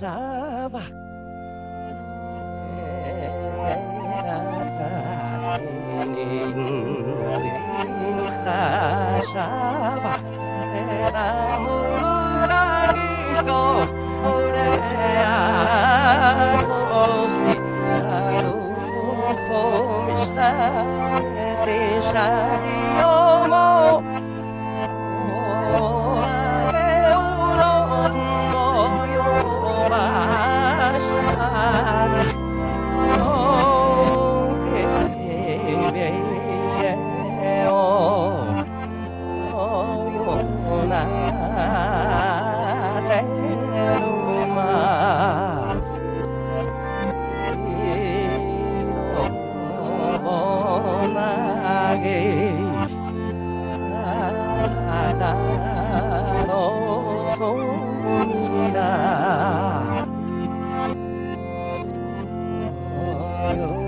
pasaba. Pasaba, éramos los traguitos, oreamos y la luz fue esta. Chicago.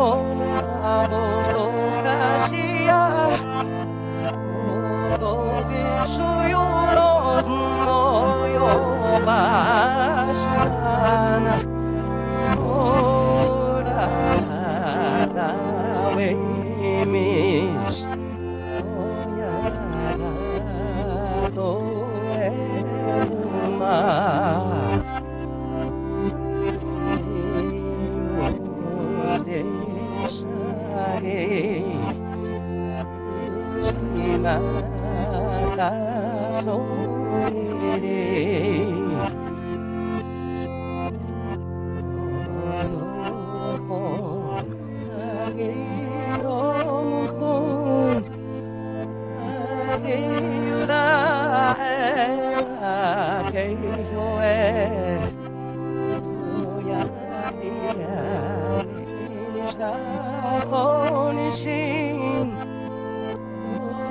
啊，他手里嘞，蒙古人，哎哟，蒙古人有大爱，哎哟哎，乌雅尔尼什达木尼辛。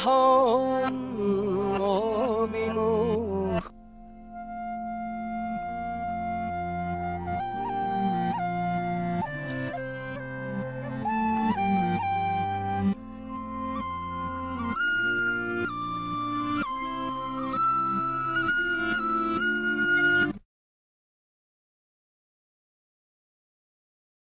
home.